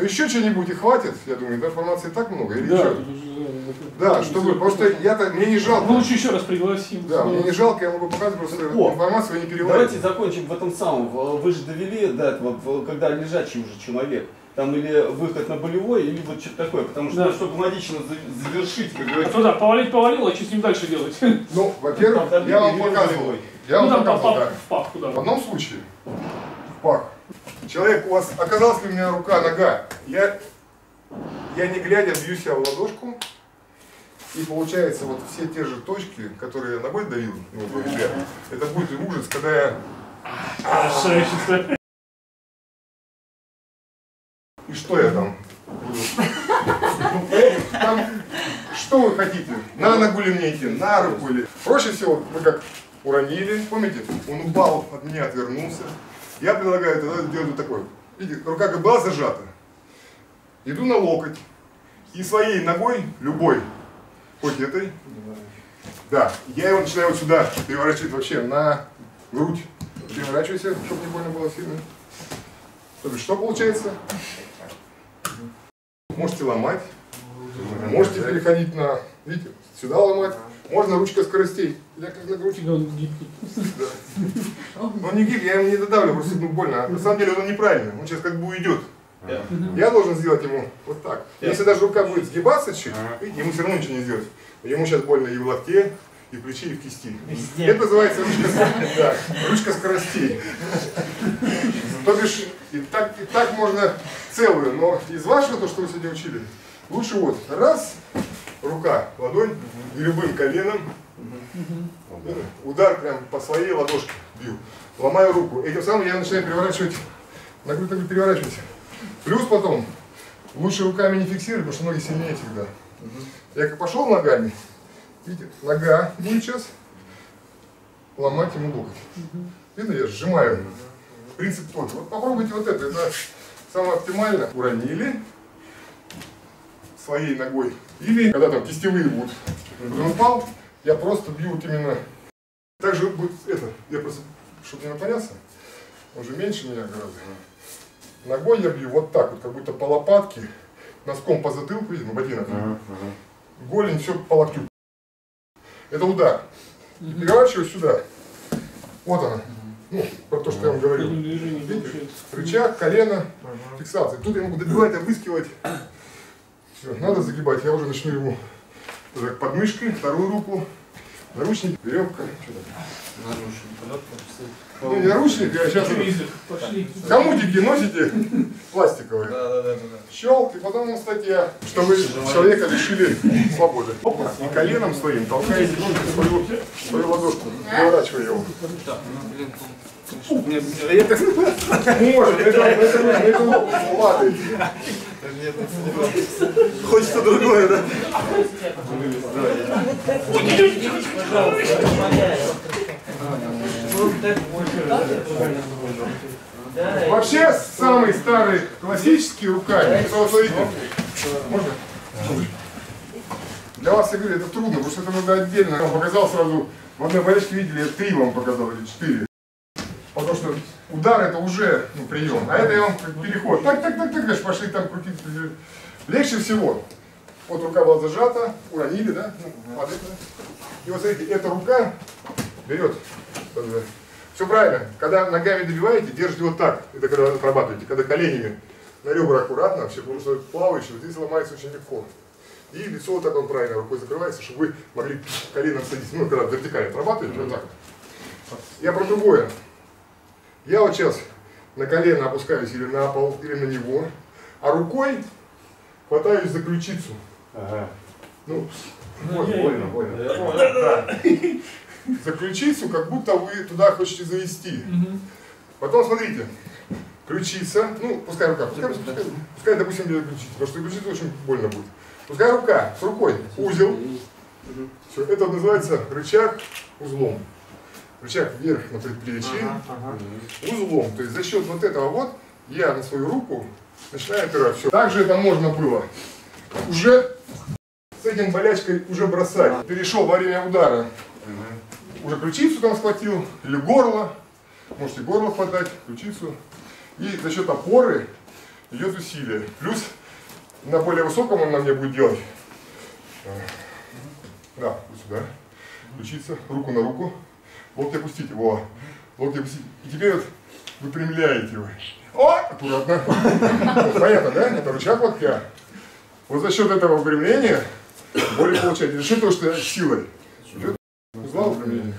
Ну еще что-нибудь и хватит, я думаю, да, информации так много, или Да, что? тут уже, Да, чтобы, потому что я-то, мне не жалко. Ну, лучше еще раз пригласим. Да, мне не жалко, я могу показать просто О, информацию, вы не Давайте переводите. закончим в этом самом. Вы же довели до этого, когда лежачий уже человек. Там или выход на болевой, или вот что-то такое. Потому что, Да. ну, чтобы логично за- завершить, как А говорится. то да, повалить повалил, а что с ним дальше делать? Ну, во-первых, я вам показывал. Я Ну вам там показывал, да. в папку, да. В одном случае, в пах, человек, у вас оказалась ли у меня рука, нога, я, я не глядя бью себя в ладошку, и получается вот все те же точки, которые я ногой давил, ну, вот, это будет ужас, когда я, и что я там там, что вы хотите? На ногу ли мне идти, на руку или? Проще всего, вы как уронили, помните, он упал, от меня отвернулся. Я предлагаю тогда сделать вот такой. Видите, рука как была зажата. Иду на локоть. И своей ногой, любой, хоть этой, да, я его начинаю вот сюда переворачивать вообще на грудь. Переворачивайся, чтобы не больно было сильно. То есть что получается? Можете ломать, можете переходить на, видите, сюда ломать, можно ручка скоростей. Я как на грудь. Он гибкий. Ну не гиб, я ему не додавлю, просто ну, больно. На самом деле он неправильный, он сейчас как бы уйдет. Я должен сделать ему вот так. Если даже рука будет сгибаться чуть, видите, ему все равно ничего не сделать. Ему сейчас больно и в локте, и в плече, и в кисти. Это называется ручка, да, ручка скоростей. То бишь, и так, и так можно целую, но из вашего, то, что вы сегодня учили, лучше вот раз, рука, ладонь, и любым коленом, удар прям по своей ладошке бью. Ломаю руку. Этим самым я начинаю переворачивать, на грудь, на грудь переворачивать. Плюс потом, лучше руками не фиксировать, потому что ноги сильнее всегда. Я как пошел ногами, видите, нога будет сейчас ломать ему локоть. Видно, я сжимаю. Принцип тот. Вот попробуйте вот это, это самое оптимально. Уронили своей ногой. Или когда там кистевые будут. Он упал, я просто бью вот именно. Также будет это, я просто, чтобы не наклоняться, он же меньше меня гораздо. Ногой я бью вот так вот, как будто по лопатке, носком по затылку, видимо, ботинок. Голень все по локтю. Это удар. И переворачиваю сюда. Вот она. Ну, про то, что я вам говорил. Видите? Рычаг, колено, фиксация. Тут я могу добивать, обыскивать. Все, надо загибать. Я уже начну его так под мышкой, вторую руку, наручник, веревка. Что там? Ну, не наручник, а сейчас. Пошли. хомутики носите пластиковые. Да, да, да, да. Щелк, и потом статья, что вы человека лишили свободы. Опа, и коленом своим толкаете свою, свою ладошку, переворачивая его. Это, это. Хочется другое, да? Вообще, самый старый классический руками, можно? Для вас, я говорю, это трудно, потому что это надо отдельно. Я вам показал сразу, в одной болельщике видели, я три вам показал, или четыре. Потому что удар это уже ну, прием, а это я вам переход. Так, так, так, так, дальше пошли там крутить. Легче всего. Вот рука была зажата, уронили, да? Ну, падает, да? И вот смотрите, эта рука берет. Все правильно. Когда ногами добиваете, держите вот так. Это когда отрабатываете. Когда коленями на ребра аккуратно, вообще, потому что плавающий, вот здесь ломается очень легко. И лицо вот так он правильно рукой закрывается, чтобы вы могли коленом садиться. Ну, когда вертикально отрабатываете, вот так. Я про другое. Я вот сейчас на колено опускаюсь или на пол, или на него, а рукой хватаюсь за ключицу. Ну, вот, больно, больно. Да. За ключицу, как будто вы туда хотите завести. Потом смотрите, ключица, ну, пускай рука, пускай, пускай, пускай, допустим, без ключицы, потому что ключица очень больно будет. Пускай рука с рукой, узел, все, это называется рычаг узлом. Рычаг вверх на предплечье, узлом. То есть за счет вот этого вот я на свою руку начинаю опирать. Все. Также это можно было уже с этим болячкой уже бросать. Перешел во время удара. Уже ключицу там схватил, или горло. Можете горло хватать, ключицу. И за счет опоры идет усилие. Плюс на более высоком он на мне будет делать. Э, Да, вот сюда. Включиться, руку на руку. Локти опустите. Во. Локти опустите. И теперь вот выпрямляете его. О! Аккуратно. Понятно, да? Это рычаг локтя. Вот за счет этого выпрямления более получаете. За счет того, что силой. Узла выпрямления.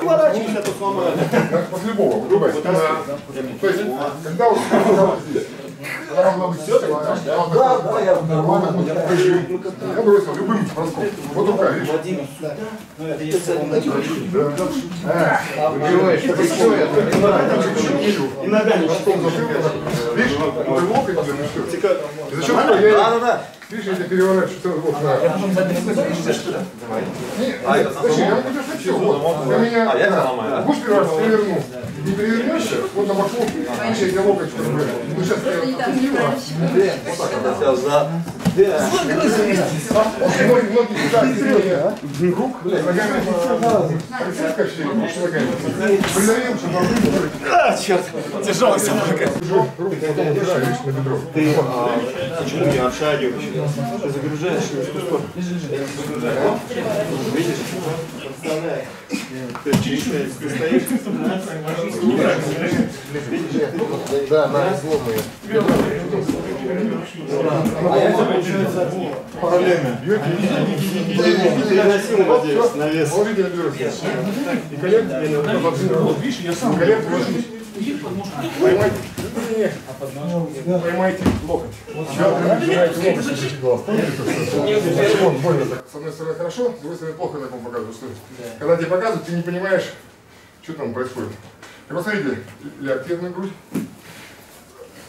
Поворачивайся, то сломаю. Да, После любого, спина. То есть, когда вот здесь, должна быть сетовая, да, да, я я бросил любым броском. Вот рука, видишь? И ногами. Видишь, вот и локоть, да, ну что. И за счет этого я, видишь, я тебя переворачиваю, что вот на. Не, нет, зачем? Я могу держать все. Вот. Ты меня, да, будешь переворачивать, переверну. Не перевернешься, вот на боку, вообще я локоть, чтобы, ну сейчас я Ноги, ноги сюда, сильнее. Рук, руки ногами. А, черт, тяжелая собака. На бедро. Почему не обшагиваешь? Ты загружаешь. Видишь? Представляй. Ты чистая, ты стоишь. Да, на излом ее. А я получается параллельно. Переносил на вес. И видишь, я сам. Колен ложись. Поймайте. Не-не-не. Поймайте локоть. Сейчас вы нажимаете локоть, глаз. Помните? Вон, больно так. С одной стороны хорошо, с другой стороны плохо так вам показывают. Что когда тебе показывают, ты не понимаешь, что там происходит. И посмотрите, на грудь.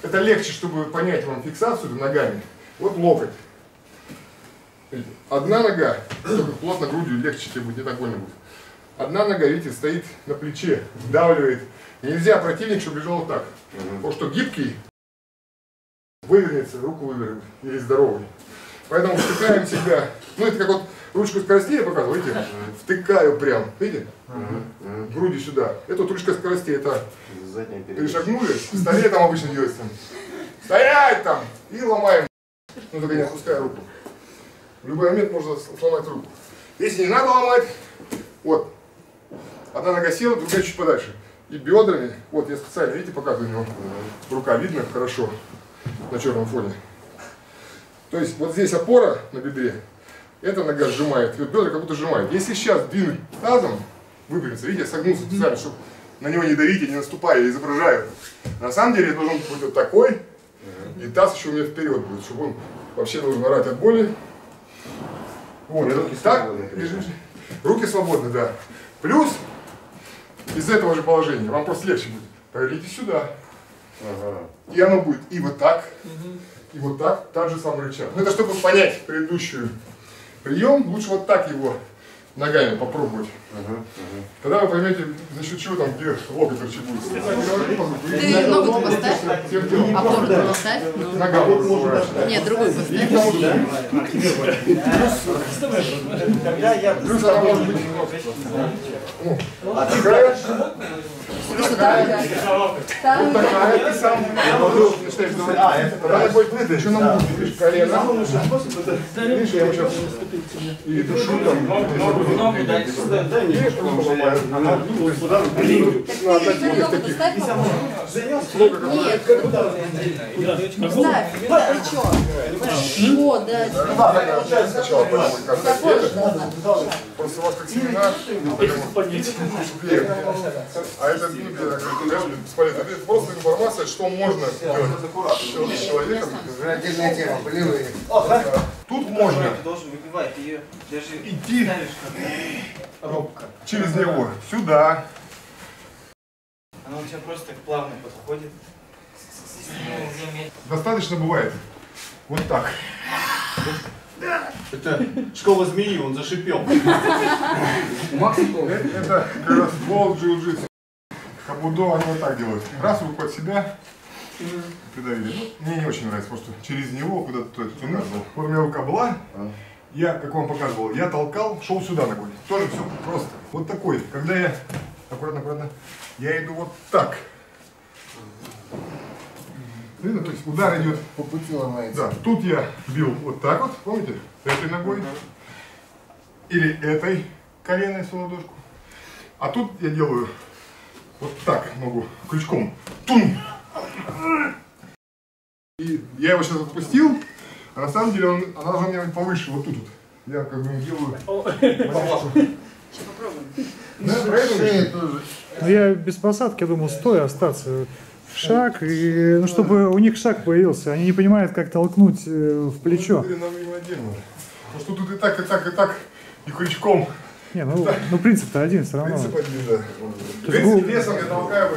Это легче, чтобы понять вам фиксацию ногами. Вот локоть. Одна нога, только плотно грудью легче тебе будет, не так больно будет. Одна нога, видите, стоит на плече, вдавливает. Нельзя противник, чтобы лежал вот так. Потому что гибкий вывернется, руку вывернет, или здоровый. Поэтому втыкаем себя. Ну, это как вот ручку скоростей я показываю, видите? Втыкаю прям, видите? Груди сюда. Это вот ручка скоростей, это перешагнули, в столе там обычно делается. Стоять там! И ломаем. Ну, только не отпуская руку. В любой момент можно сломать руку. Если не надо ломать, вот, одна нога села, другая чуть подальше. И бедрами, вот я специально, видите, показываю у него, рука видно хорошо на черном фоне. То есть вот здесь опора на бедре, эта нога сжимает, и вот бедра как будто сжимает. Если сейчас двинуть тазом, выпрямиться, видите, я согнулся специально, чтобы на него не давить и не наступая, я изображаю. На самом деле я должен быть вот такой, и таз еще у меня вперед будет, чтобы он вообще должен орать от боли. Вот, руки так, лежишь. Руки свободны, да. Плюс, из этого же положения, вам просто легче будет. Поверните сюда. И оно будет и вот так, и вот так, так же самый рычаг. Ну это чтобы понять предыдущий прием, лучше вот так его ногами попробовать. Тогда вы поймете, за счет чего там, где локоть торчит будет. Ты ногу поставь, телом. опору поставь. Нога вот можно. Нет, другую поставь. Плюс она может быть ну, такая? Так. такая, ты сам А, это Тогда будет еще на уровне, видишь, колено. Видишь, я сейчас и душу там. Видишь, он ломает. Ну, однотипных Ногу таких. поставь, попробуй. Нет, ставь, плечо. Вот, да. Сначала попробуй как-то Такой же это. должна. Просто у вас как семинар. А ну, как это, бесполезно. Это просто информация, что можно делать с человеком. Уже отдельная тема, болевые. Тут можно Ты должен выбивать ее, даже идти робко. через него сюда. Она у тебя просто так плавно подходит. Достаточно бывает вот так. Это школа змеи, он зашипел. Э, Это как раз ствол джиу-джитсу. Кабудо они вот так делают. Раз руку под себя придавили. Ну, мне не очень нравится, потому что через него куда-то то есть, показывал. Вот у меня рука была, я, как вам показывал, я толкал, шел сюда ногой. Тоже все просто. Вот такой. Когда я, аккуратно, аккуратно, я иду вот так. Видно, то есть удар идет По пути ломается. Да, тут я бил вот так вот, помните, этой ногой. Или этой коленной свою ладошку. А тут я делаю вот так ногу крючком. Тум! И я его сейчас отпустил, а на самом деле он, она у меня быть повыше, вот тут вот. Я как бы делаю. Сейчас попробуем. Да, поэтому Шея тоже. Ну, я без посадки, думал, стой, остаться. Шаг, и, ну, чтобы у них шаг появился. Они не понимают, как толкнуть э, в плечо. Потому что тут и так, и так, и так, и крючком. Не, ну, ну принцип-то один все равно. Принцип один, да. В принципе, весом я толкаю,